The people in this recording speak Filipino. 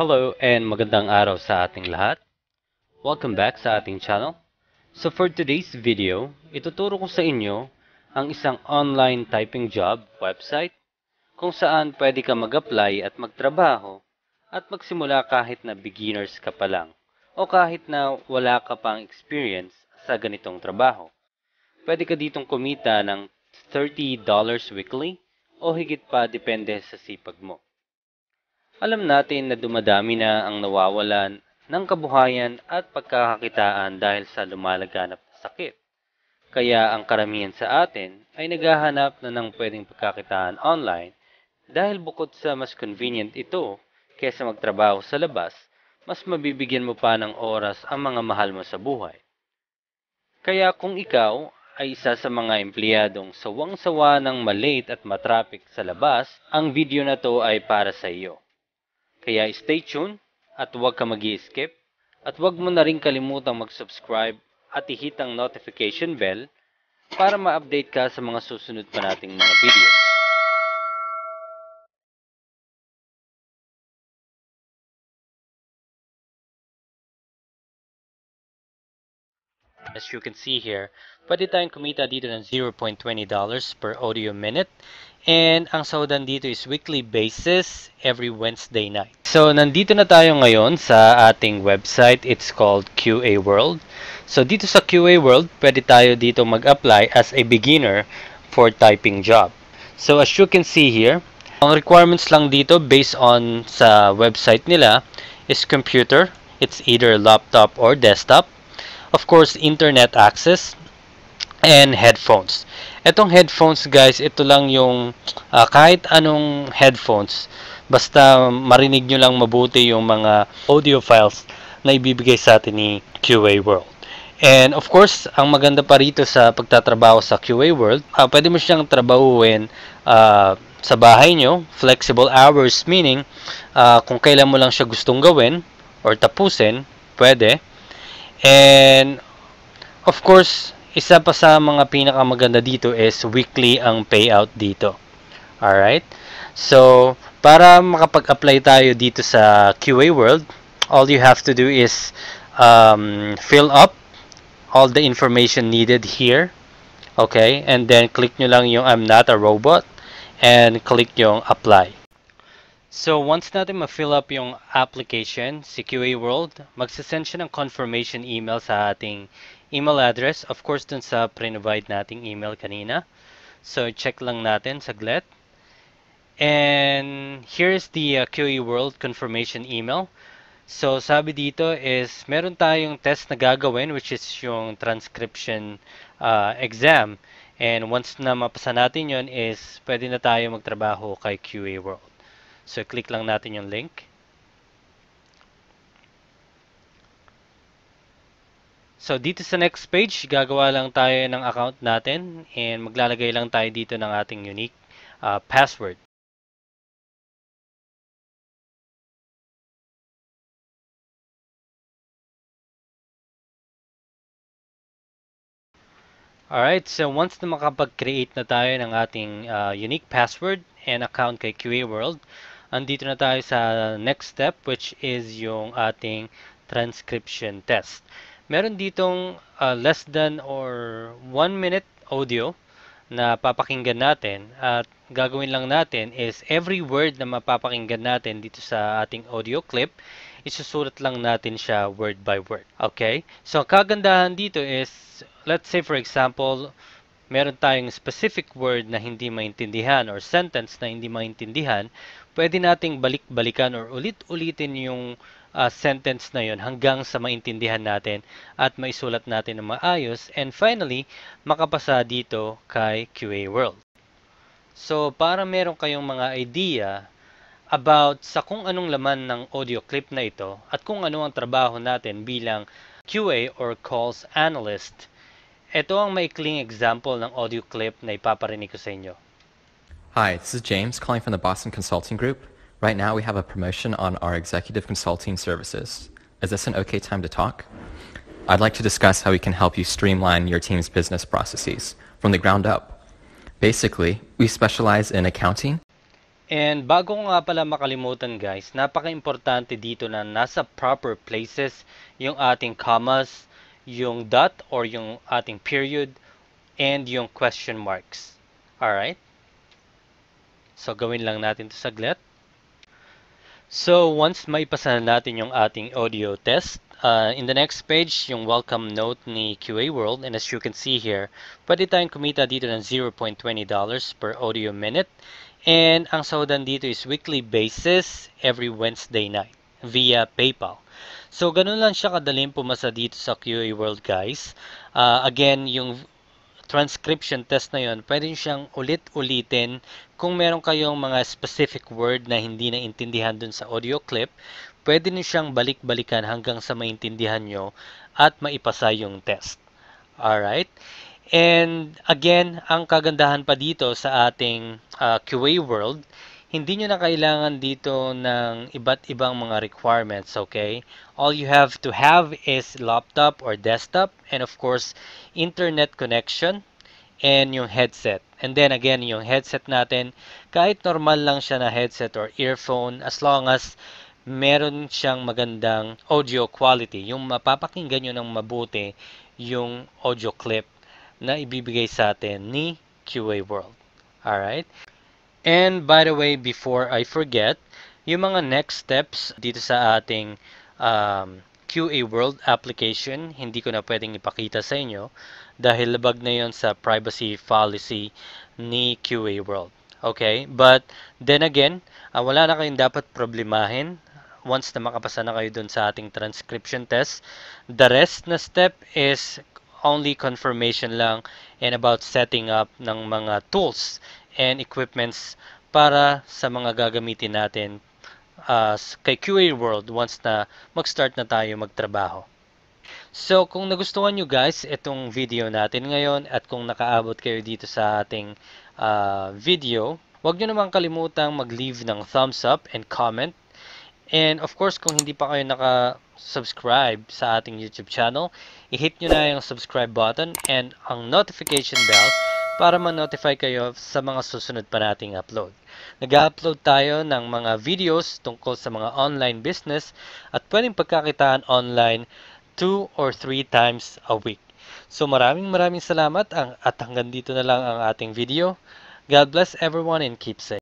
Hello and magandang araw sa ating lahat. Welcome back sa ating channel. So for today's video, ituturo ko sa inyo ang isang online typing job website kung saan pwede ka mag-apply at magtrabaho at magsimula kahit na beginners ka pa lang o kahit na wala ka pang experience sa ganitong trabaho. Pwede ka ditong kumita ng $30 weekly o higit pa depende sa sipag mo. Alam natin na dumadami na ang nawawalan ng kabuhayan at pagkakakitaan dahil sa lumalaganap na sakit. Kaya ang karamihan sa atin ay naghahanap na ng pwedeng pagkakitaan online dahil bukod sa mas convenient ito kaysa magtrabaho sa labas, mas mabibigyan mo pa ng oras ang mga mahal mo sa buhay. Kaya kung ikaw ay isa sa mga empleyadong sawang-sawa ng malate at matraffic sa labas, ang video na to ay para sa iyo. Kaya stay tuned at huwag ka mag skip at huwag mo na rin kalimutang mag-subscribe at i-hit ang notification bell para ma-update ka sa mga susunod pa nating mga videos. As you can see here, pwede tayong kumita dito ng $0.20 per audio minute. And ang sahudan dito is weekly basis every Wednesday night. So, nandito na tayo ngayon sa ating website. It's called QA World. So, dito sa QA World, pwede tayo dito mag-apply as a beginner for typing job. So, as you can see here, ang requirements lang dito based on sa website nila is computer. It's either laptop or desktop of course, internet access, and headphones. Itong headphones guys, ito lang yung uh, kahit anong headphones, basta marinig nyo lang mabuti yung mga audio files na ibibigay sa atin ni QA World. And of course, ang maganda pa rito sa pagtatrabaho sa QA World, uh, pwede mo siyang trabahuin uh, sa bahay nyo, flexible hours, meaning uh, kung kailan mo lang siya gustong gawin or tapusin, pwede. And of course, isa pa sa mga pinakamaganda dito is weekly ang payout dito. Alright? So, para makapag-apply tayo dito sa QA World, all you have to do is um, fill up all the information needed here. Okay? And then click nyo lang yung I'm not a robot and click yung apply. So, once natin ma-fill up yung application, si QA World, magsasend siya ng confirmation email sa ating email address. Of course, dun sa pre-provide nating email kanina. So, check lang natin saglit. And here's the uh, QA World confirmation email. So, sabi dito is, meron tayong test na gagawin which is yung transcription uh, exam. And once na mapasa natin yon is, pwede na tayo magtrabaho kay QA World. So, click lang natin yung link. So, dito sa next page, gagawa lang tayo ng account natin and maglalagay lang tayo dito ng ating unique uh, password. Alright, so once na makapag-create na tayo ng ating uh, unique password and account kay QA World, andito na tayo sa next step which is yung ating transcription test. Meron ditong uh, less than or 1 minute audio na papakinggan natin at gagawin lang natin is every word na mapapakinggan natin dito sa ating audio clip isusulat lang natin siya word by word. Okay? So, kagandahan dito is, let's say for example, meron tayong specific word na hindi maintindihan or sentence na hindi maintindihan, pwede nating balik-balikan or ulit-ulitin yung uh, sentence na yon hanggang sa maintindihan natin at maisulat natin ng maayos and finally makapasa dito kay QA World. So para meron kayong mga idea about sa kung anong laman ng audio clip na ito at kung ano ang trabaho natin bilang QA or calls analyst, ito ang maikling example ng audio clip na ipaparinig ko sa inyo. Hi, this is James calling from the Boston Consulting Group. Right now we have a promotion on our executive consulting services. Is this an okay time to talk? I'd like to discuss how we can help you streamline your team's business processes from the ground up. Basically, we specialize in accounting. And bago nga pala makalimutan guys, napaka-importante dito na nasa proper places yung ating commas, yung dot or yung ating period, and yung question marks. Alright? So gawin lang natin to saglit. So once may pasa natin yung ating audio test, uh, in the next page, yung welcome note ni QA World, and as you can see here, pwede tayong kumita dito ng $0.20 per audio minute. And ang sahod dito is weekly basis every Wednesday night via PayPal. So, ganun lang siya kadaling pumasa dito sa QA World, guys. Uh, again, yung transcription test na yon, pwede siyang ulit-ulitin kung meron kayong mga specific word na hindi naintindihan dun sa audio clip, pwede niyo siyang balik-balikan hanggang sa maintindihan nyo at maipasa yung test. Alright? And again, ang kagandahan pa dito sa ating uh, QA world, hindi nyo na kailangan dito ng iba't ibang mga requirements, okay? All you have to have is laptop or desktop and of course, internet connection and yung headset. And then again, yung headset natin, kahit normal lang siya na headset or earphone, as long as meron siyang magandang audio quality, yung mapapakinggan nyo ng mabuti yung audio clip na ibibigay sa atin ni QA World. Alright? And by the way, before I forget, yung mga next steps dito sa ating um, QA World application, hindi ko na pwedeng ipakita sa inyo dahil labag na yon sa privacy policy ni QA World. Okay? But then again, uh, wala na kayong dapat problemahin once na makapasa na kayo dun sa ating transcription test. The rest na step is only confirmation lang and about setting up ng mga tools and equipments para sa mga gagamitin natin uh, kay QA World once na mag-start na tayo magtrabaho. So, kung nagustuhan nyo guys itong video natin ngayon at kung nakaabot kayo dito sa ating uh, video, huwag nyo naman kalimutang mag-leave ng thumbs up and comment And of course, kung hindi pa kayo naka-subscribe sa ating YouTube channel, i-hit nyo na yung subscribe button and ang notification bell para ma-notify kayo sa mga susunod pa nating upload. Nag-upload tayo ng mga videos tungkol sa mga online business at pwedeng pagkakitaan online 2 or 3 times a week. So maraming maraming salamat at hanggang dito na lang ang ating video. God bless everyone and keep safe.